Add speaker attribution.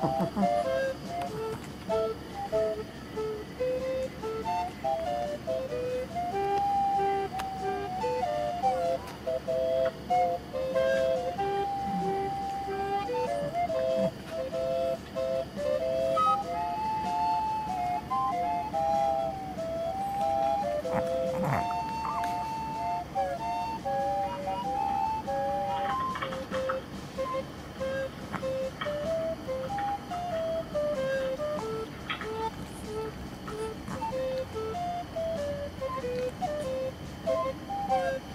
Speaker 1: Ha, ha, ha.
Speaker 2: Thank you.